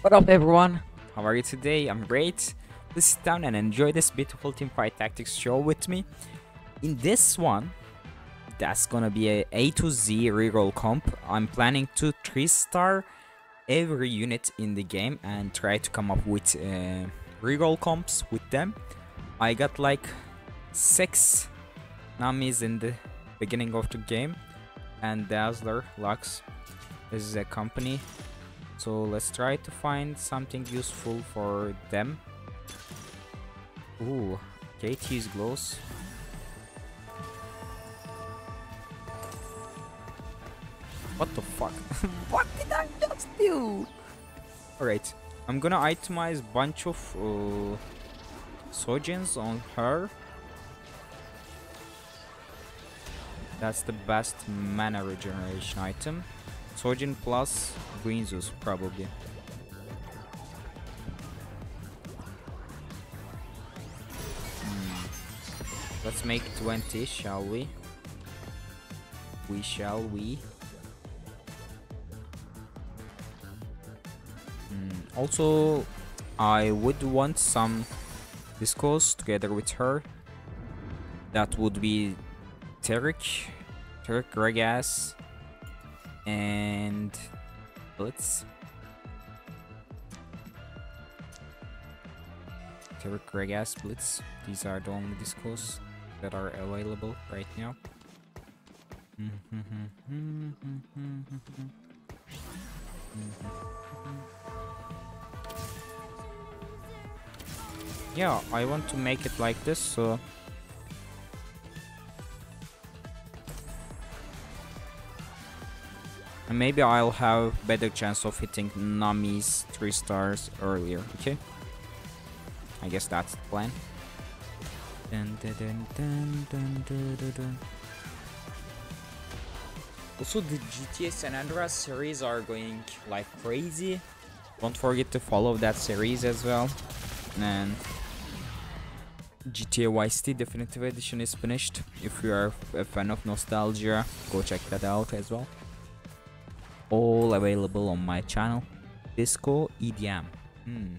What up everyone? How are you today? I'm great. Please sit down and enjoy this beautiful Teamfight Tactics show with me. In this one, that's gonna be a A to Z reroll comp. I'm planning to 3 star every unit in the game and try to come up with uh, reroll comps with them. I got like 6 Namis in the beginning of the game and Dazzler, Lux. Is a company so let's try to find something useful for them. Ooh, KT's glows. What the fuck? what did I just do? Alright, I'm gonna itemize bunch of uh, Sojins on her. That's the best mana regeneration item. Sojin plus Green probably. Hmm. Let's make 20, shall we? We shall we? Hmm. Also, I would want some discos together with her. That would be Taric, Taric Gragas, and Blitz. Taric Gragas Blitz. These are the only discos that are available right now. yeah, I want to make it like this, so And maybe I'll have better chance of hitting Nami's 3 stars earlier, okay? I guess that's the plan. Also, the GTA San Andreas series are going like crazy. Don't forget to follow that series as well. And GTA City Definitive Edition is finished. If you are a fan of nostalgia, go check that out as well all available on my channel. Disco edm hmm.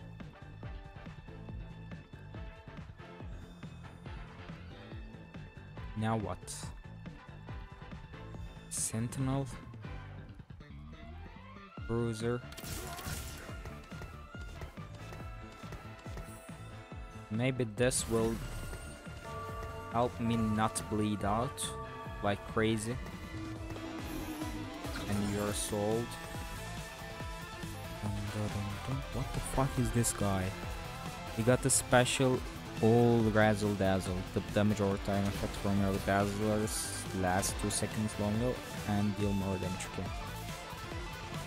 now what? Sentinel? Bruiser? Maybe this will help me not bleed out like crazy and you're sold. What the fuck is this guy? He got the special old Razzle Dazzle. The damage over time effect from your Dazzlers lasts 2 seconds longer and deal more damage. Okay.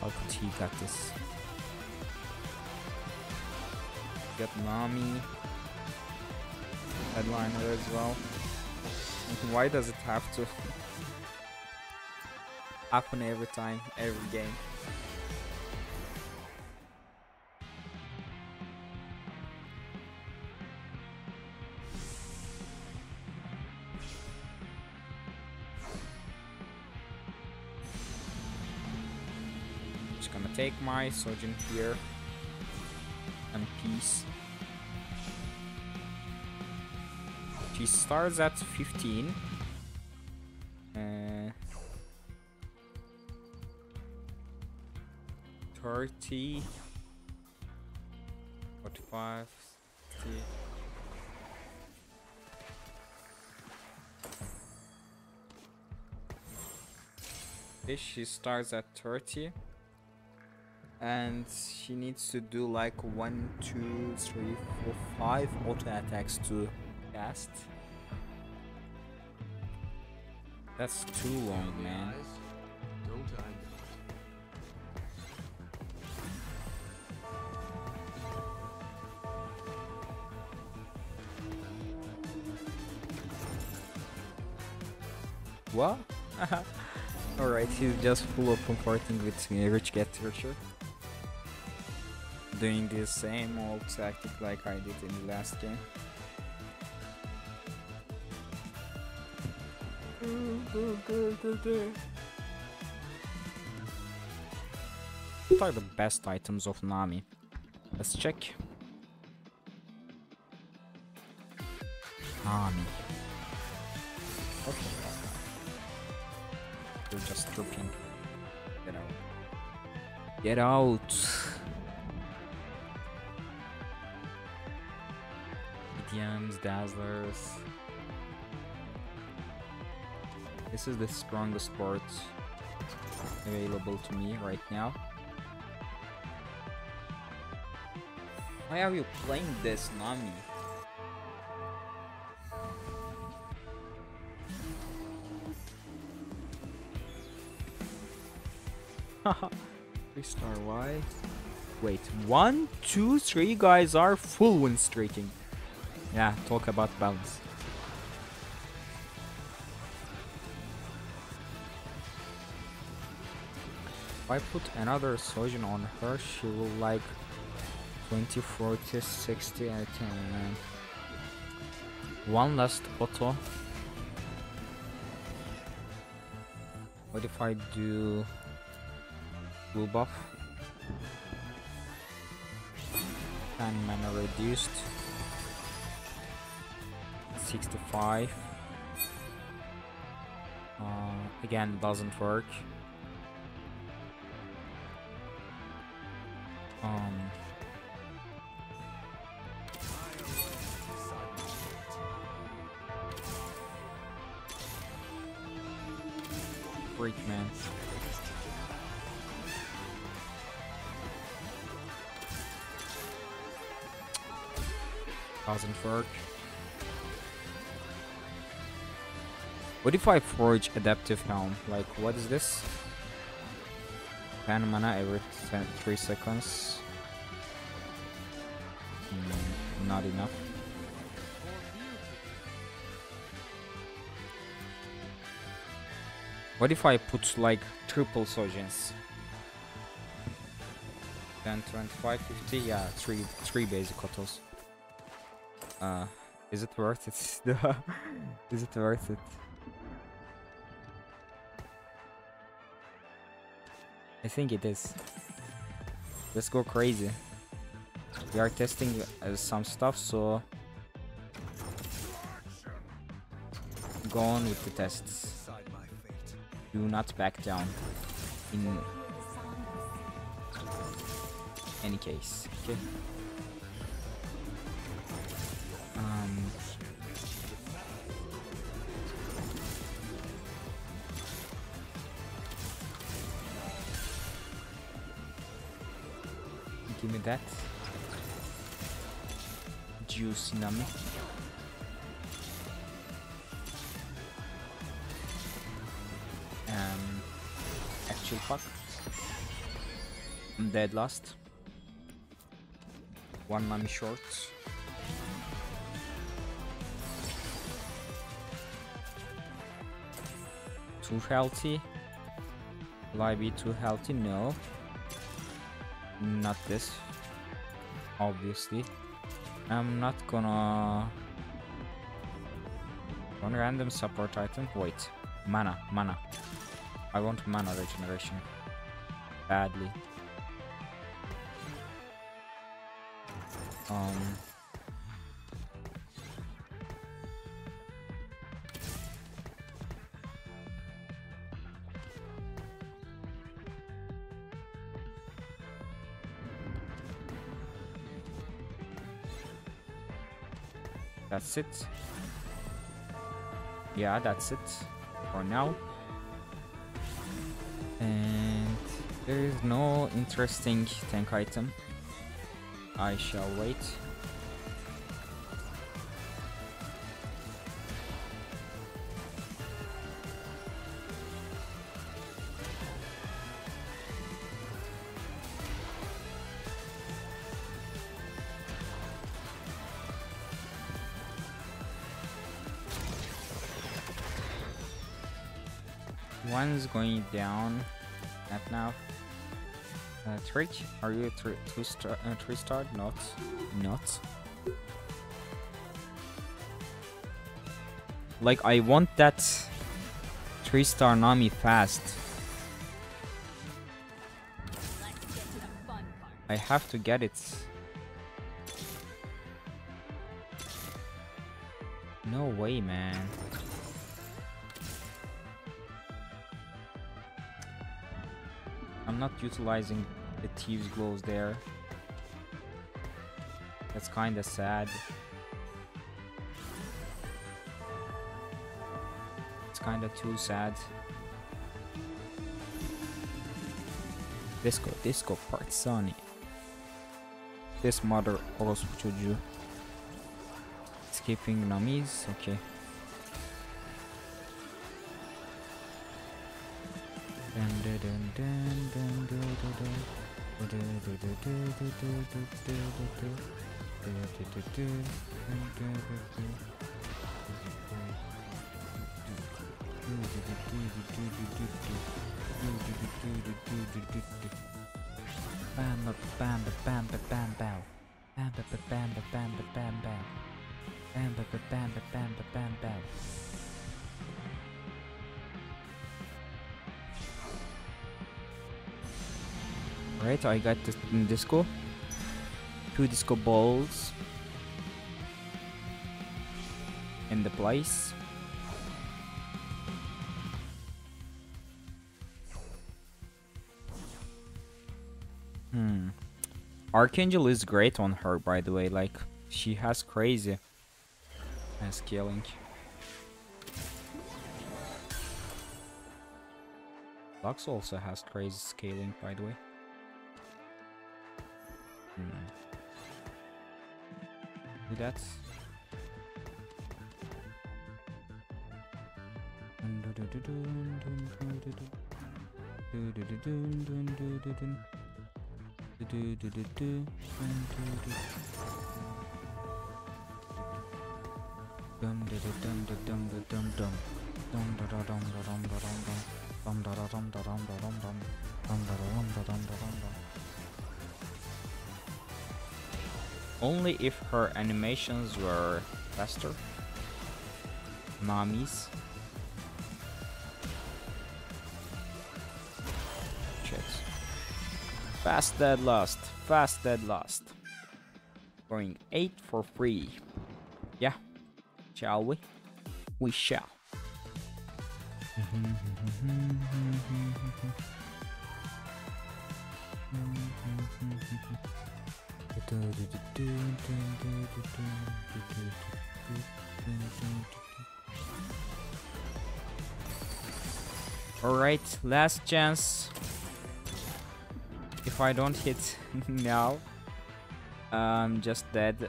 How could he got this? Got Nami. Headliner as well. Why does it have to? happen every time, every game. Just gonna take my Sojin here and peace. She starts at 15 30 45 60 Okay, she starts at 30 and she needs to do like one, two, three, four, five auto attacks to cast. That's too long, man. What? Alright, he's just full of comforting with Rich Get Richer. Doing the same old tactic like I did in the last game. What are the best items of Nami? Let's check. Nami. You're just dropping. Get out. Get out. EDMs, Dazzlers. This is the strongest part available to me right now. Why are you playing this, Nami? Three star Y. Wait, one, two, three guys are full win streaking. Yeah, talk about balance. If I put another Sojin on her, she will like 20, 40, 60, I think. One last auto. What if I do blue buff? And mana reduced. 65. Uh, again, doesn't work. Um, Doesn't work. What if I forge adaptive helm? Like, what is this? 10 mana every 10, 3 seconds. Mm, not enough. What if I put like triple Sojins? 10, 25, 50? Yeah, 3, three basic autos. Uh, is it worth it? is it worth it? I think it is. Let's go crazy. We are testing uh, some stuff, so go on with the tests. Do not back down in any case. Okay. That. Juicy Nami. Um, actual fuck. I'm dead last. One Nami short. Too healthy. Will I be too healthy? No. Not this. Obviously. I'm not gonna... One random support item. Wait. Mana. Mana. I want mana regeneration. Badly. Um... That's it. Yeah, that's it for now. And there is no interesting tank item. I shall wait. going down at now. Uh, are you a three-star? Uh, three star? Not, not. Like I want that three star Nami fast. I have to get it. No way, man. Not utilizing the Thief's Gloves there. That's kinda sad. It's kinda too sad. Disco, disco, partizani. This mother orospu çocuğu. Escaping Namis, okay. Bam ba bam ba bam ba bam bow. Bam ba ba bam ba bam ba bam bow. Bam ba ba bam ba bam ba bam bow. Right, I got this disco. Two disco balls. In the place. Hmm. Archangel is great on her, by the way. Like, she has crazy scaling. Lux also has crazy scaling, by the way. Hmm. That's. Dum dum dum dum dum dum dum dum dum dum dum dum dum dum dum dum dum dum dum dum Only if her animations were faster. Nami's. Shit. Fast dead lost. Fast dead lost. Going 8 for free. Yeah. Shall we? We shall. Alright, last chance. If I don't hit now, I'm just dead.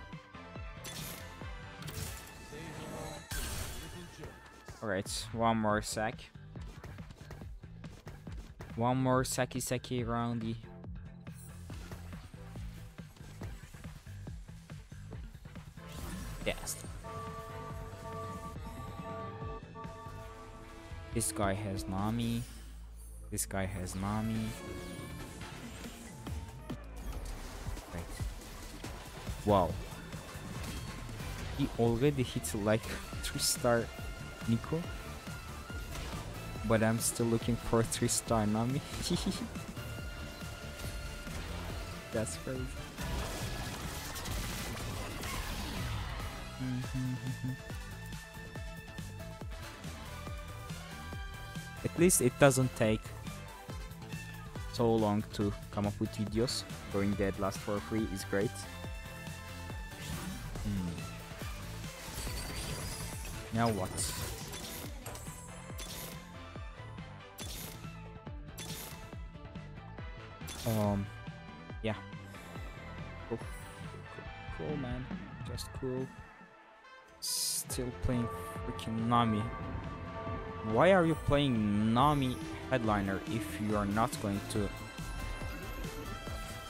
Alright, one more sack. One more Saki Saki roundy. Yes. This guy has Nami. This guy has Nami. Wow. He already hit like 3 star Neeko. But I'm still looking for 3 star Nami. That's crazy. At least it doesn't take so long to come up with videos. Going dead last for free is great. Hmm. Now what? Um, yeah. Cool. Cool, cool, man. Just cool. Still playing freaking Nami. Why are you playing Nami headliner if you are not going to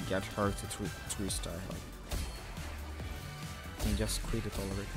get her to three, three star? Like, you can just quit it already.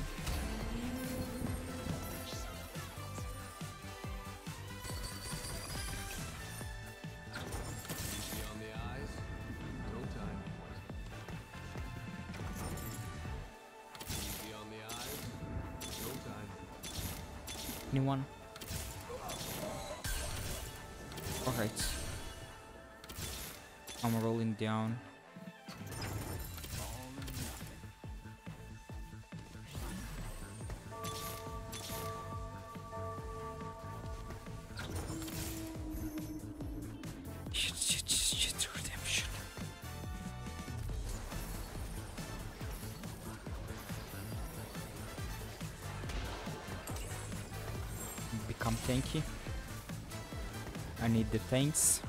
Come tanky. I need the thanks.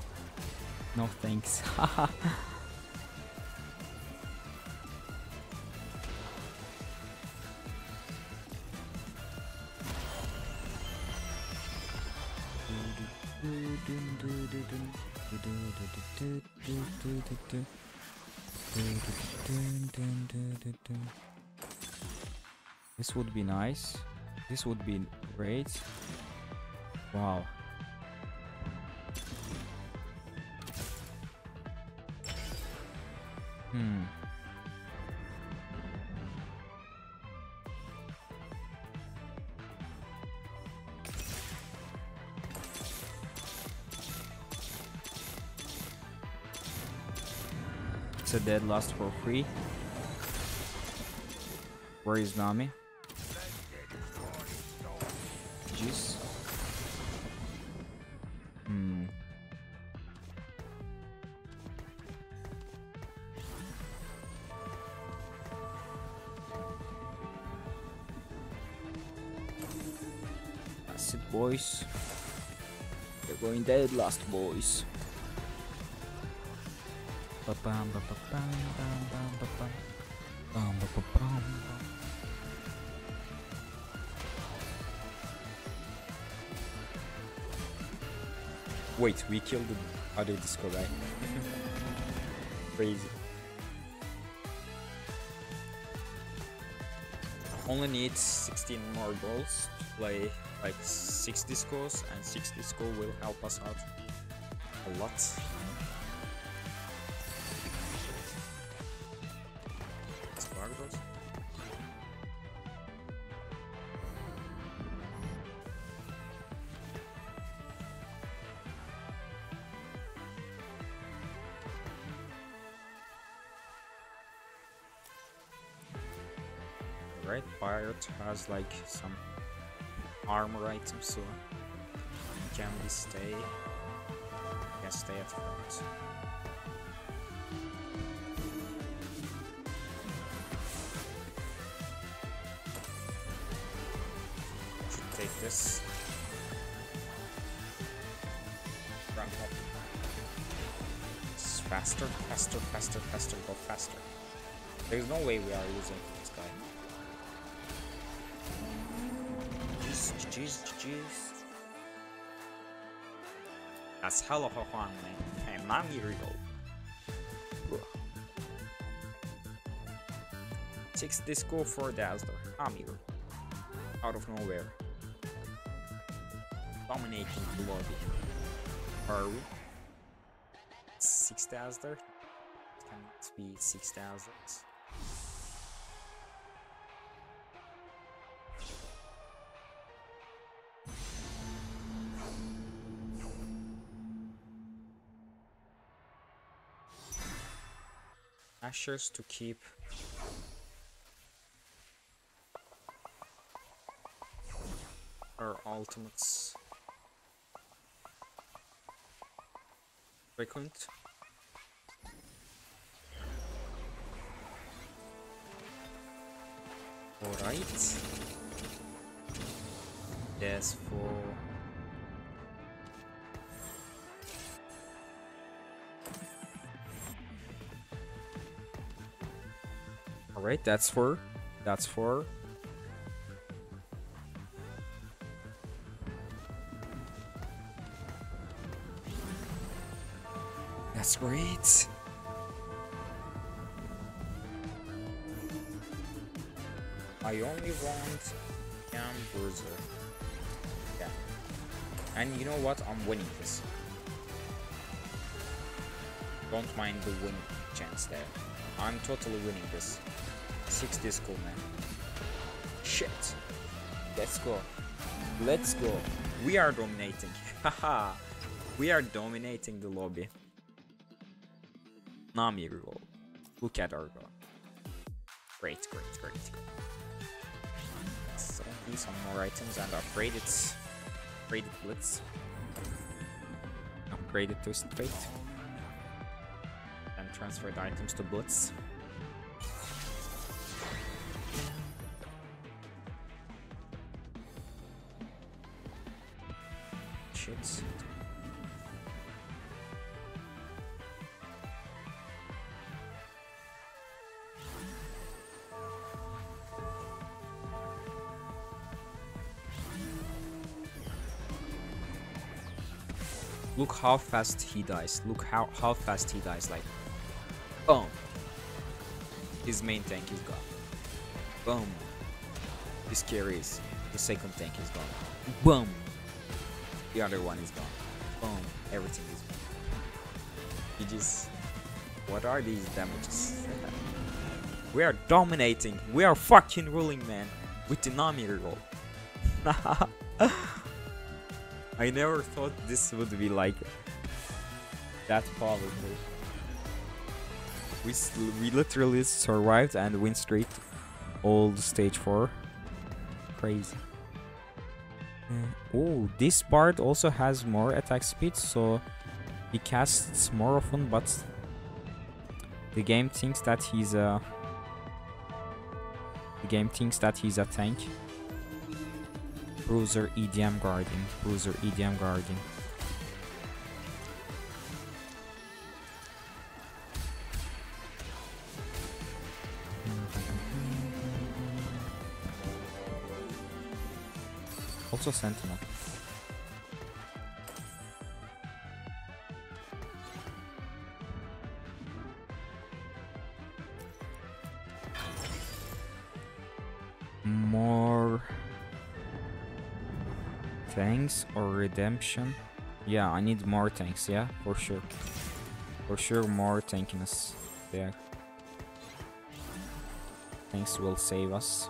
No thanks. This would be nice. This would be great. Wow. Hmm. It's a dead last for free. Where is Nami? Dead last, boys. Wait, we killed the other disco guy. Crazy. Only need 16 more goals to play like 6 discos and 6 disco will help us out a lot. Spargos. Right, pirate has like some armor items, so can we stay? Can stay at front. Should take this. Run up. It's faster, faster, faster, faster, go faster. There's no way we are losing jeez, jeez. That's hella fun, man. Hey, mommy real. Six disco for Dazzler. Amir. Out of nowhere. Dominating the lobby. Are we? Six Dazzler? Can it be six Dazzlers? Ashes to keep our ultimates frequent. Alright. Yes, for Alright, that's for that's for That's great. I only want Cam Bruiser. Yeah. And you know what? I'm winning this. Don't mind the win chance there. I'm totally winning this. Six disco man. Shit. Let's go. Let's go. We are dominating. Haha. we are dominating the lobby. Nami reroll. Look at Argo. Great, great, great. So some more items and upgraded upgraded blitz. Upgraded to straight. And transfer the items to blitz. Look how fast he dies. Look how how fast he dies. Like, boom. His main tank is gone. Boom. His carries. The second tank is gone. Boom. The other one is gone. Boom. Everything is gone. He just. What are these damages? We are dominating. We are fucking ruling, man. With the Nami roll. I never thought this would be like that powerful. We we literally survived and win straight all stage four. Crazy. Oh, this bard also has more attack speed, so he casts more often, but the game thinks that he's a the game thinks that he's a tank. Bruiser EDM Guardian. Bruiser EDM Guardian. Also Sentinel. Redemption? Yeah, I need more tanks, yeah, for sure. For sure, more tankiness there. Tanks will save us.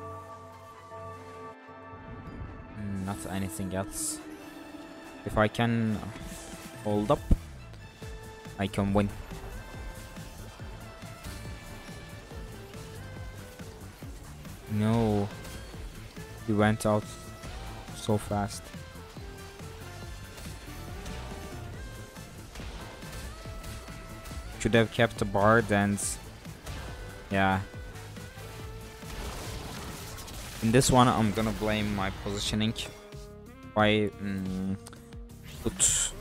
Mm, Not anything else. If I can hold up, I can win. No, he went out so fast. Should have kept the bard and yeah. In this one, I'm gonna blame my positioning. I mm, put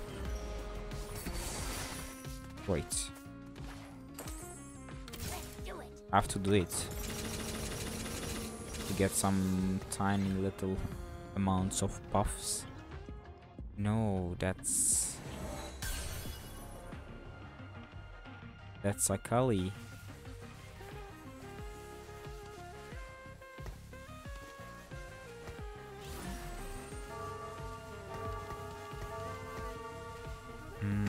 wait. I Have to do it to get some tiny little amounts of buffs. No, that's that's Akali. Hmm.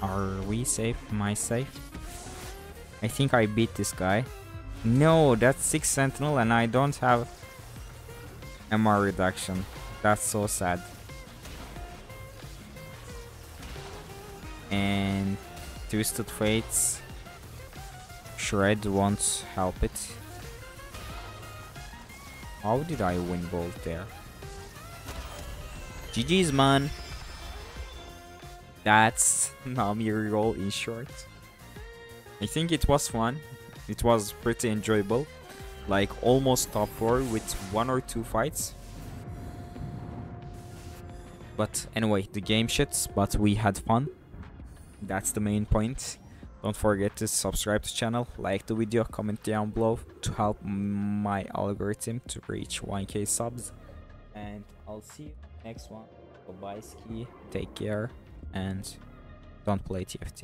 Are we safe? Am I safe? I think I beat this guy. No, that's 6 Sentinel and I don't have MR reduction. That's so sad. Twisted Fates. Shred won't help it. How did I win gold there? GG's man. That's Nami roll in short. I think it was fun. It was pretty enjoyable. Like almost top 4 with one or two fights. But anyway, the game shits, but we had fun. That's the main point. Don't forget to subscribe to channel, like the video, comment down below to help my algorithm to reach 1k subs. And I'll see you next one. Bye bye ski, take care, and don't play TFT.